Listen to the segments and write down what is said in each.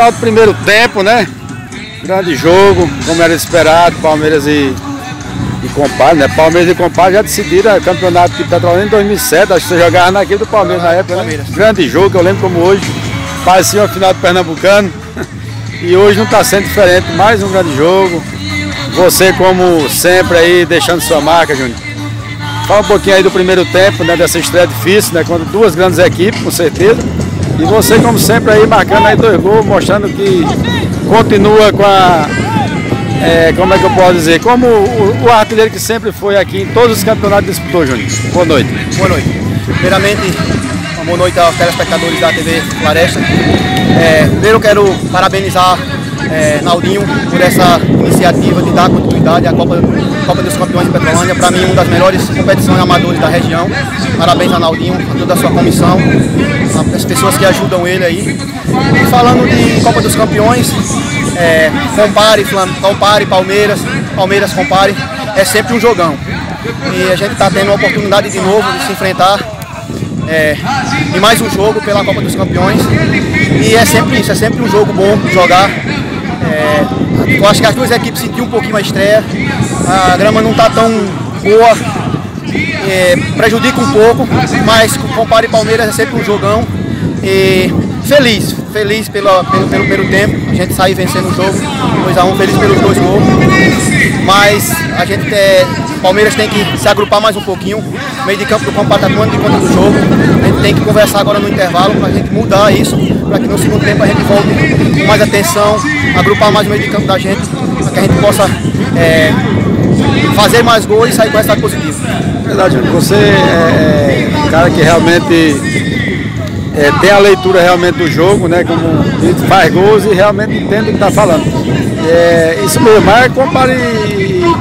Final do primeiro tempo, né? Grande jogo, como era esperado, Palmeiras e, e Compadre, né? Palmeiras e Compadre já decidiram o campeonato de Petrolina em 2007, acho que você jogava na equipe do Palmeiras na época, né? Grande jogo, eu lembro como hoje, parecia uma final do Pernambucano. E hoje não está sendo diferente, mais um grande jogo. Você como sempre aí, deixando sua marca, Júnior. Fala um pouquinho aí do primeiro tempo, né? Dessa estreia difícil, né? Contra duas grandes equipes, com certeza. E você, como sempre, aí marcando aí dois gols, mostrando que continua com a. é, como é que eu posso dizer? Como o, o artilheiro que sempre foi aqui em todos os campeonatos disputou, Júnior. Boa noite. Boa noite. Primeiramente, uma boa noite aos telespectadores da TV Floresta. É, primeiro eu quero parabenizar é, Naldinho por essa iniciativa de dar continuidade à Copa, Copa dos Campeões de Petrolândia. Para mim, uma das melhores competições amadores da região. Parabéns a Naldinho, a toda a sua comissão, as pessoas que ajudam ele aí. E falando de Copa dos Campeões, é, compare, compare Palmeiras, Palmeiras compare, é sempre um jogão. E a gente está tendo a oportunidade de novo de se enfrentar é, em mais um jogo pela Copa dos Campeões. E é sempre isso, é sempre um jogo bom jogar. É, eu acho que as duas equipes sentiram um pouquinho a estreia. A grama não está tão boa, é, prejudica um pouco, mas compare Palmeiras é sempre um jogão. E feliz, feliz pelo, pelo, pelo primeiro tempo. A gente sai vencendo o jogo, 2x1, feliz pelos dois gols. Mas a gente é, Palmeiras tem que se agrupar mais um pouquinho. O meio de campo do Compa está tomando de conta do jogo. A gente tem que conversar agora no intervalo para a gente mudar isso, para que no segundo tempo a gente volte com mais atenção, agrupar mais o meio de campo da gente, para que a gente possa é, fazer mais gols e sair com resultado positivo. Verdade. Você é um cara que realmente é, tem a leitura realmente do jogo, né? Como faz gols e realmente entende o que está falando. É, isso mesmo, mas compare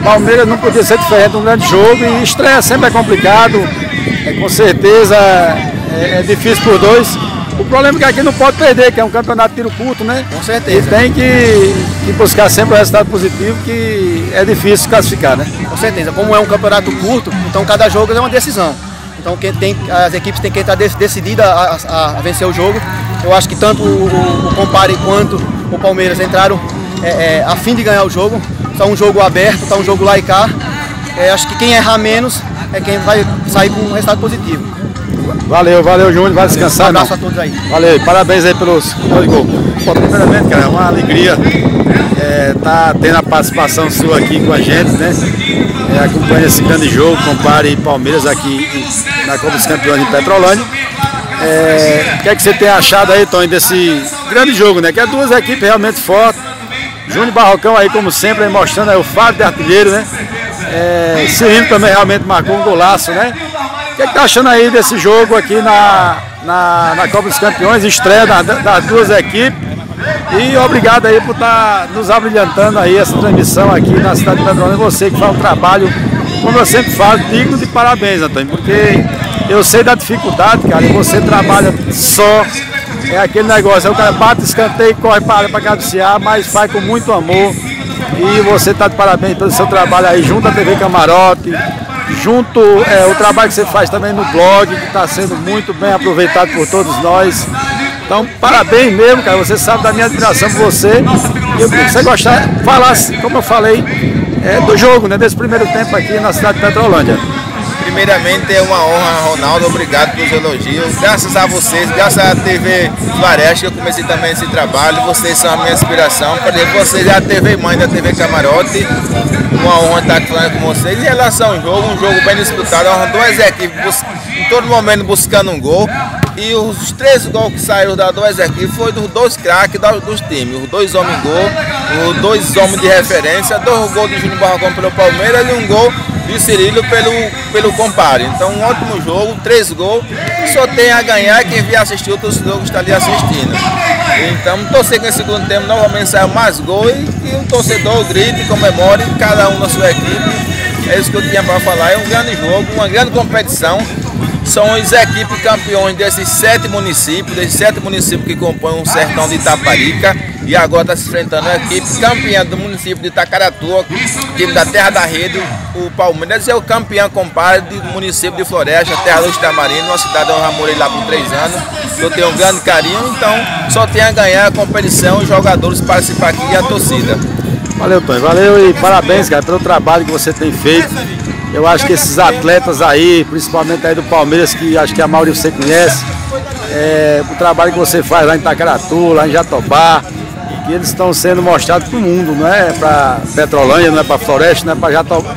Palmeiras não podia ser diferente um grande jogo e estreia sempre é complicado, é, com certeza é, é difícil por dois. O problema é que aqui não pode perder, que é um campeonato de tiro curto, né? Com certeza. E tem que, que buscar sempre o resultado positivo, que é difícil classificar, né? Com certeza. Como é um campeonato curto, então cada jogo é uma decisão. Então quem tem, as equipes têm que estar decididas a, a, a, vencer o jogo. Eu acho que tanto o, o, o Compare quanto o Palmeiras entraram é, é, a fim de ganhar o jogo. Está um jogo aberto, está um jogo lá e cá. É, acho que quem errar menos é quem vai sair com um resultado positivo. Valeu, valeu, Júnior. Vai descansar. Um abraço não. a todos aí. Valeu, parabéns aí pelos dois gols. Bom, primeiramente, cara, é uma alegria é, tá tendo a participação sua aqui com a gente, né? É, acompanha esse grande jogo, compare Palmeiras aqui na Copa dos Campeões de Petrolândia. É, o que é que você tem achado aí, Tony, desse grande jogo, né? Que é duas equipes realmente fortes. Júnior Barrocão aí, como sempre, aí mostrando aí o fato de artilheiro, né? É, Cirilo também realmente marcou um golaço, né? O que é que tá achando aí desse jogo aqui na, na, na Copa dos Campeões, estreia das, das duas equipes? E obrigado aí por estar tá nos abrilhantando aí essa transmissão aqui na cidade de Petrolina. Você que faz um trabalho, como eu sempre falo, digno de parabéns, Antônio, porque eu sei da dificuldade, cara, e você trabalha só. É aquele negócio, aí o cara bate escanteio, corre para, para cabecear, mas faz com muito amor. E você está de parabéns pelo seu trabalho aí junto à TV Camarote, junto é, o trabalho que você faz também no blog, que está sendo muito bem aproveitado por todos nós. Então, parabéns mesmo, cara. Você sabe da minha admiração por você. E eu queria que você gostasse, falasse, como eu falei, é, do jogo, né? Desse primeiro tempo aqui na cidade de Petrolândia. Primeiramente é uma honra, Ronaldo. Obrigado pelos elogios. Graças a vocês, graças à TV Floresta, eu comecei também esse trabalho. Vocês são a minha inspiração. Por vocês é a TV Mãe da TV Camarote. Uma honra estar aqui falando com vocês. Em relação ao jogo, um jogo bem disputado. Duas equipes em todo momento buscando um gol. E os três gols que saíram das duas equipes foi dos dois craques dos times. Os dois homens gol, os dois homens de referência, dois gols de Júnior Barracão pelo Palmeiras e um gol de Cirilo pelo, pelo Compare. Então um ótimo jogo, três gols. Só tem a ganhar quem vier assistir outros jogos está ali assistindo. Então torcer que nesse segundo tempo novamente saia mais gols e, e o torcedor grite, comemore, cada um na sua equipe. É isso que eu tinha para falar. É um grande jogo, uma grande competição. são as equipes campeões desses sete municípios, desses sete municípios que compõem o sertão de Itaparica. E agora está se enfrentando a equipe campeã do município de Itacaratu, time da Terra da Rede, o Palmeiras é o campeão compadre do município de Floresta, Terra do Estamarino, uma cidade onde eu morei lá por três anos. Eu tenho um grande carinho, então só tem a ganhar a competição, os jogadores participar aqui e a torcida. Valeu, Tony. Valeu e parabéns, cara, pelo trabalho que você tem feito. Eu acho que esses atletas aí, principalmente aí do Palmeiras, que acho que a maioria você conhece, é, o trabalho que você faz lá em Itacaratu, lá em Jatobá, e eles estão sendo mostrados para o mundo, não é para Petrolândia, não é para Floresta, não é para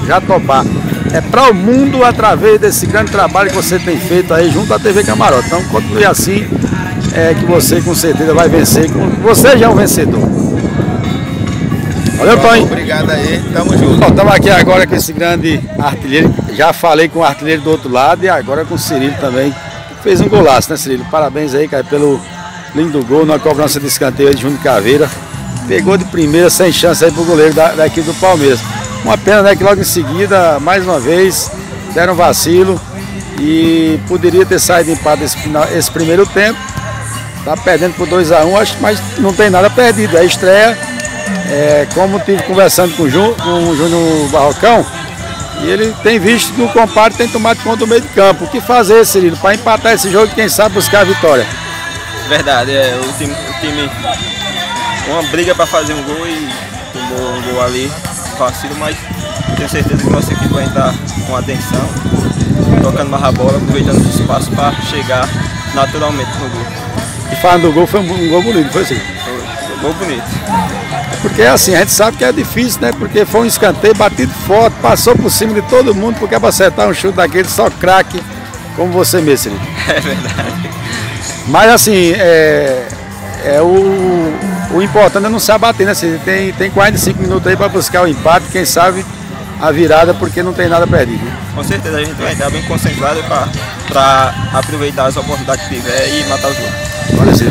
Jatobá. É para o mundo através desse grande trabalho que você tem feito aí junto à TV Camarote. Então continue assim, é, que você com certeza vai vencer. Você já é um vencedor. Valeu, Tony. Obrigado aí, tamo junto. Estamos aqui agora com esse grande artilheiro. Já falei com o artilheiro do outro lado e agora com o Cirilo também. Fez um golaço, né, Cirilo? Parabéns aí, cara, pelo lindo gol na cobrança de escanteio de Júnior Caveira. Pegou de primeira, sem chance aí pro goleiro da, da equipe do Palmeiras. Uma pena, né, que logo em seguida, mais uma vez, deram um vacilo e poderia ter saído empate esse, esse primeiro tempo. Tá perdendo por 2x1, um, acho, mas não tem nada perdido. É a estreia é, como estive conversando com o, Ju, com o Júnior Barrocão, e ele tem visto que o compadre tem tomado conta do meio de campo. O que fazer, Cirilo, para empatar esse jogo e quem sabe buscar a vitória? Verdade, é, o time, o time uma briga para fazer um gol e tomou um gol ali, fácil, mas tenho certeza que nossa equipe vai estar com atenção, tocando mais a bola, aproveitando os espaços para chegar naturalmente no gol. E falando do gol, foi um, gol bonito, foi assim? Foi, foi um gol bonito. Porque assim, a gente sabe que é difícil, né? Porque foi um escanteio batido forte, passou por cima de todo mundo, porque para acertar um chute daquele só craque, como você mesmo, É verdade. Mas assim, é, é o, o importante é não se abater, né? Assim, tem, tem 45 minutos aí para buscar o empate, quem sabe a virada, porque não tem nada perdido. Com certeza a gente vai estar bem concentrado para aproveitar as oportunidades que tiver e matar o jogo. Valeu, valeu.